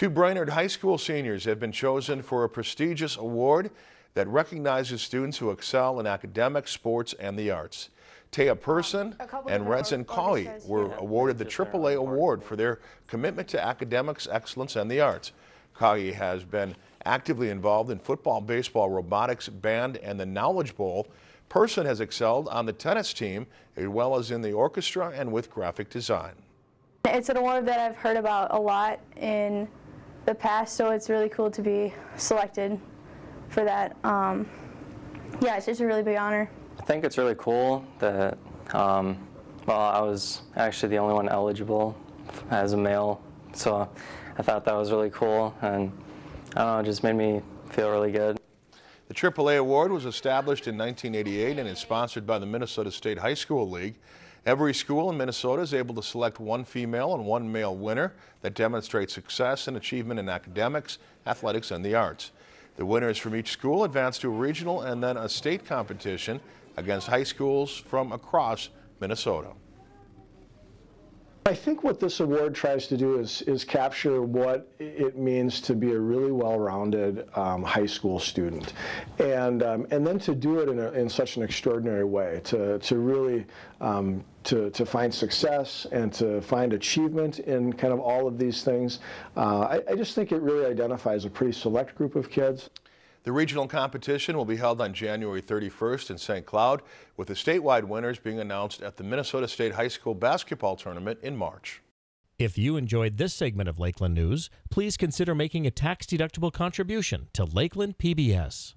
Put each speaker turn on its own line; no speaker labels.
Two Brainerd High School seniors have been chosen for a prestigious award that recognizes students who excel in academics, sports, and the arts. Taya Person and Redson Cauley were awarded the AAA award for their commitment to academics, excellence, and the arts. Cauley has been actively involved in football, baseball, robotics, band, and the Knowledge Bowl. Person has excelled on the tennis team as well as in the orchestra and with graphic design.
It's an award that I've heard about a lot in the past, so it's really cool to be selected for that. Um, yeah, it's just a really big honor.
I think it's really cool that, um, well, I was actually the only one eligible as a male, so I thought that was really cool, and I don't know, it just made me feel really good.
The AAA award was established in 1988 and is sponsored by the Minnesota State High School League. Every school in Minnesota is able to select one female and one male winner that demonstrates success and achievement in academics, athletics, and the arts. The winners from each school advance to a regional and then a state competition against high schools from across Minnesota.
I think what this award tries to do is, is capture what it means to be a really well-rounded um, high school student. And, um, and then to do it in, a, in such an extraordinary way, to, to really um, to, to find success and to find achievement in kind of all of these things. Uh, I, I just think it really identifies a pretty select group of kids.
The regional competition will be held on January 31st in St. Cloud, with the statewide winners being announced at the Minnesota State High School basketball tournament in March.
If you enjoyed this segment of Lakeland News, please consider making a tax-deductible contribution to Lakeland PBS.